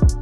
Bye.